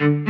Mm-hmm.